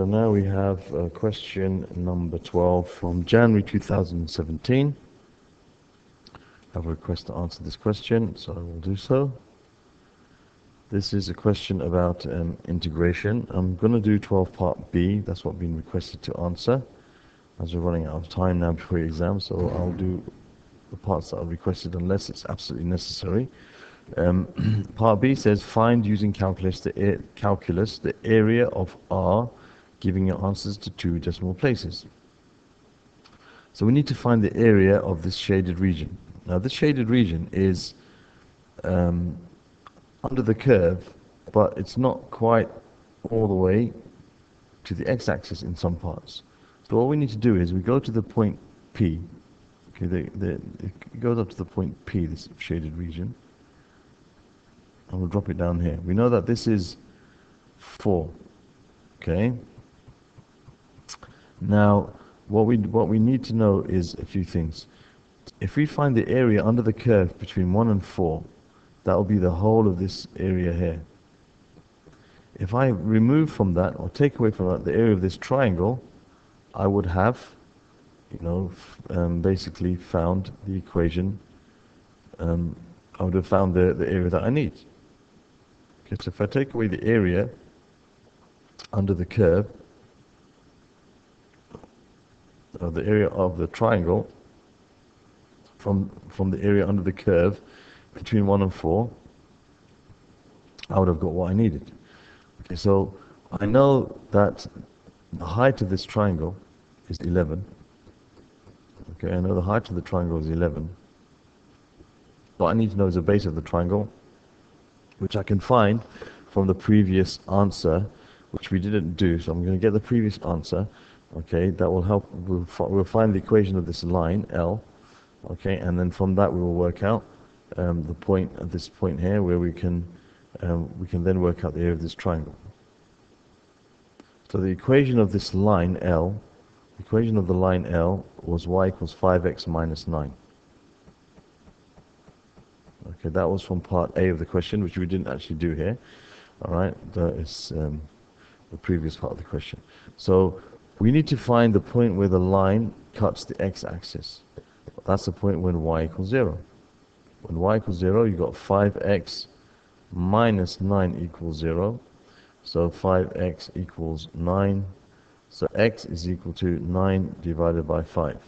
so now we have uh, question number 12 from January 2017. I have a request to answer this question, so I will do so. This is a question about um, integration. I'm going to do 12 part B, that's what I've been requested to answer, as we're running out of time now before the exam, so I'll do the parts that are requested unless it's absolutely necessary. Um, part B says find using calculus the, calculus the area of R giving your answers to two decimal places. So we need to find the area of this shaded region. Now this shaded region is um, under the curve, but it's not quite all the way to the x-axis in some parts. So what we need to do is we go to the point P. Okay, the, the, it goes up to the point P, this shaded region. And we'll drop it down here. We know that this is 4. Okay. Now, what we what we need to know is a few things. If we find the area under the curve between 1 and 4, that will be the whole of this area here. If I remove from that or take away from that the area of this triangle, I would have, you know, um, basically found the equation. Um, I would have found the, the area that I need. Okay, so if I take away the area under the curve, or the area of the triangle from from the area under the curve, between 1 and 4, I would have got what I needed. Okay, so I know that the height of this triangle is 11. Okay, I know the height of the triangle is 11. What I need to know is the base of the triangle, which I can find from the previous answer, which we didn't do. So I'm going to get the previous answer. Okay, that will help. We'll, we'll find the equation of this line, L. Okay, and then from that we will work out um, the point at this point here where we can um, we can then work out the area of this triangle. So the equation of this line L, the equation of the line L was y equals 5x minus 9. Okay, that was from part A of the question, which we didn't actually do here. All right, that is um, the previous part of the question. So we need to find the point where the line cuts the x-axis. That's the point when y equals 0. When y equals 0, you got 5x minus 9 equals 0. So 5x equals 9. So x is equal to 9 divided by 5.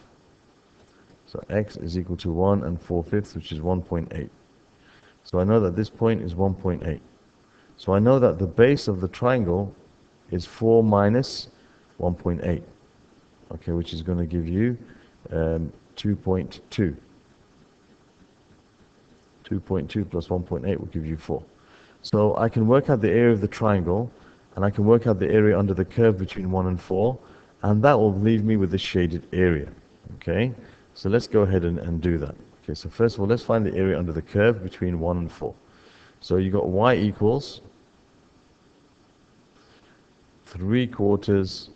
So x is equal to 1 and 4 fifths, which is 1.8. So I know that this point is 1.8. So I know that the base of the triangle is 4 minus 1.8. Okay, which is going to give you um, 2.2. 2.2 plus 1.8 will give you 4. So I can work out the area of the triangle, and I can work out the area under the curve between 1 and 4, and that will leave me with the shaded area. Okay, so let's go ahead and, and do that. Okay, so first of all, let's find the area under the curve between 1 and 4. So you got y equals 3 quarters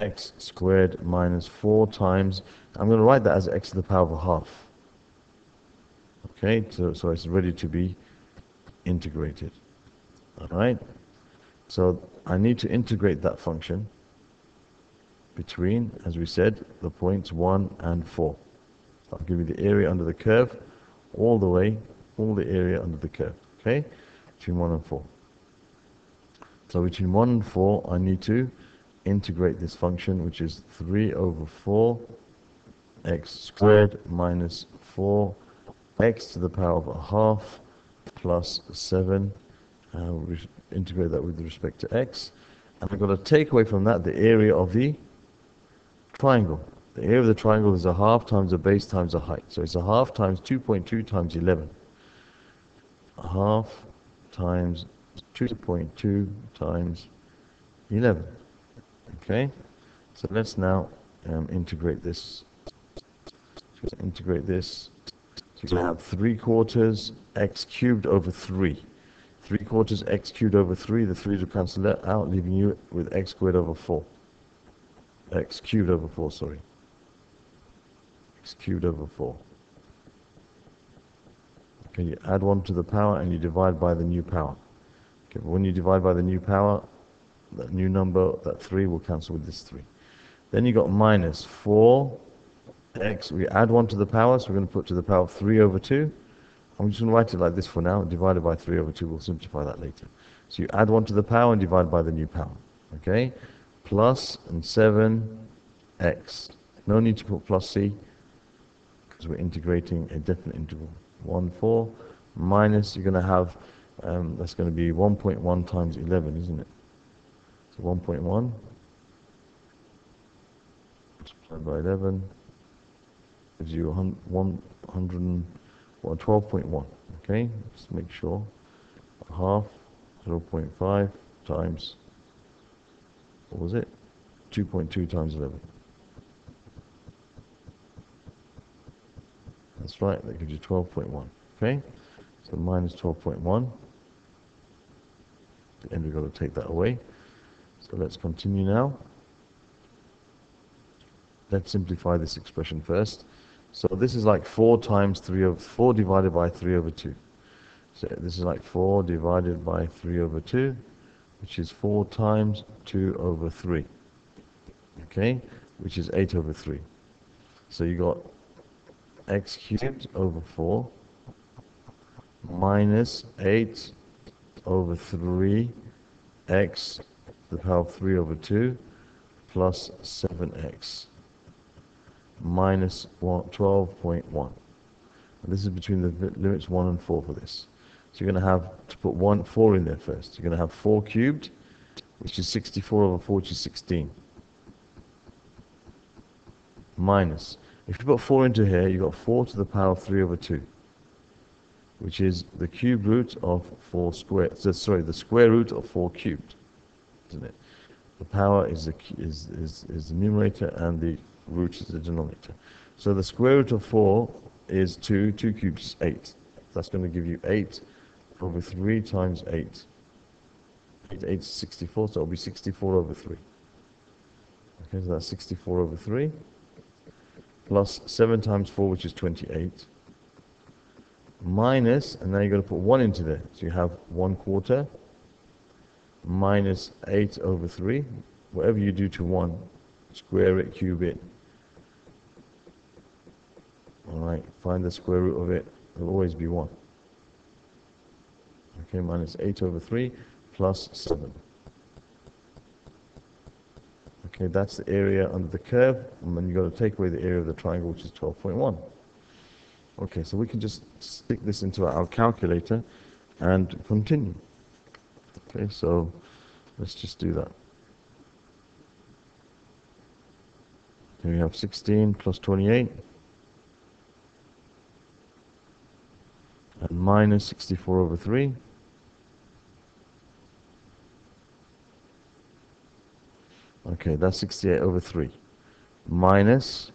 x squared minus 4 times, I'm going to write that as x to the power of a half. Okay, so, so it's ready to be integrated. Alright, so I need to integrate that function between, as we said, the points 1 and 4. I'll give you the area under the curve, all the way, all the area under the curve, okay, between 1 and 4. So between 1 and 4, I need to integrate this function, which is 3 over 4 x squared minus 4 x to the power of a half plus 7. Uh, we integrate that with respect to x. And I've got to take away from that the area of the triangle. The area of the triangle is a half times the base times the height. So it's a half times 2.2 times 11. A half times 2.2 times 11. Okay? So let's now um, integrate this. integrate this so you have 3 quarters x cubed over 3. 3 quarters x cubed over 3, the 3 will cancel out, leaving you with x squared over 4. x cubed over 4, sorry. x cubed over 4. Okay, you add 1 to the power and you divide by the new power. Okay, when you divide by the new power, that new number, that 3 will cancel with this 3. Then you got minus 4x. We add 1 to the power, so we're going to put to the power of 3 over 2. I'm just going to write it like this for now, divided by 3 over 2. We'll simplify that later. So you add 1 to the power and divide by the new power. Okay? Plus and 7x. No need to put plus c, because we're integrating a definite interval. 1, 4, minus, you're going to have, um, that's going to be 1.1 times 11, isn't it? So 1.1 multiplied by 11 gives you 100, 12.1. Okay, let's make sure. Half 0.5 times, what was it? 2.2 times 11. That's right, that gives you 12.1. Okay, so minus 12.1. And we've got to take that away. So let's continue now. Let's simplify this expression first. So this is like 4 times 3 over 4 divided by 3 over 2. So this is like 4 divided by 3 over 2, which is 4 times 2 over 3. Okay, which is 8 over 3. So you got x cubed over 4 minus 8 over 3 x the power of 3 over 2 plus 7x minus 12.1. This is between the limits 1 and 4 for this. So you're going to have to put 1, 4 in there first. You're going to have 4 cubed, which is 64 over 4, which is 16. Minus. If you put 4 into here, you've got 4 to the power of 3 over 2, which is the cube root of 4 squared. So, sorry, the square root of 4 cubed, isn't it? The power is the, is, is, is the numerator and the root is the denominator. So the square root of 4 is 2, 2 cubes is 8. That's going to give you 8 over 3 times 8. 8, 8 is 64, so it'll be 64 over 3. Okay, so that's 64 over 3. Plus 7 times 4, which is 28. Minus, and now you're going to put 1 into there. So you have 1 quarter minus 8 over 3. Whatever you do to 1, square it, cube it. Alright, find the square root of it. It'll always be 1. Okay, minus 8 over 3 plus 7. Okay, that's the area under the curve. And then you've got to take away the area of the triangle, which is 12.1. Okay, so we can just stick this into our calculator and continue. Okay, so let's just do that. Here we have 16 plus 28. And minus 64 over 3. Okay, that's 68 over 3. Minus,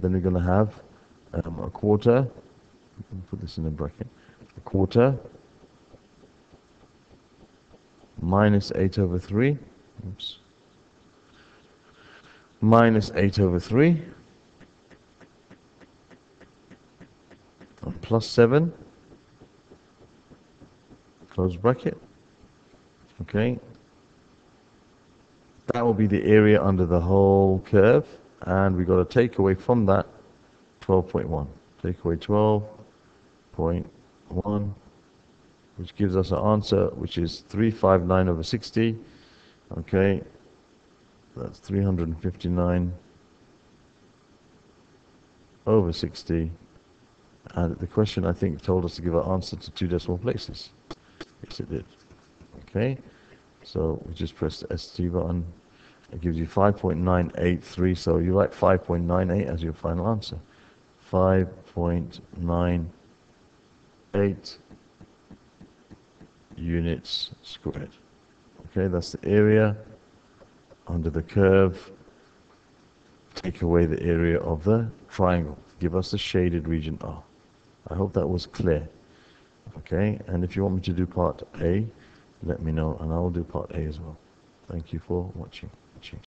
then we're going to have um, a quarter. Put this in a bracket. A quarter minus 8 over 3. Oops. Minus 8 over 3. And plus 7. Close bracket. Okay. That will be the area under the whole curve. And we've got to take away from that 12.1. Take away 12.1 which gives us an answer which is 359 over 60 okay. That's 359 over 60 and the question I think told us to give an answer to two decimal places. Yes it did. Okay. So we just press the SD button. It gives you 5.983 so you write 5.98 as your final answer. 5.98 units squared. Okay, that's the area under the curve. Take away the area of the triangle. Give us the shaded region R. I hope that was clear. Okay, and if you want me to do part A, let me know and I will do part A as well. Thank you for watching.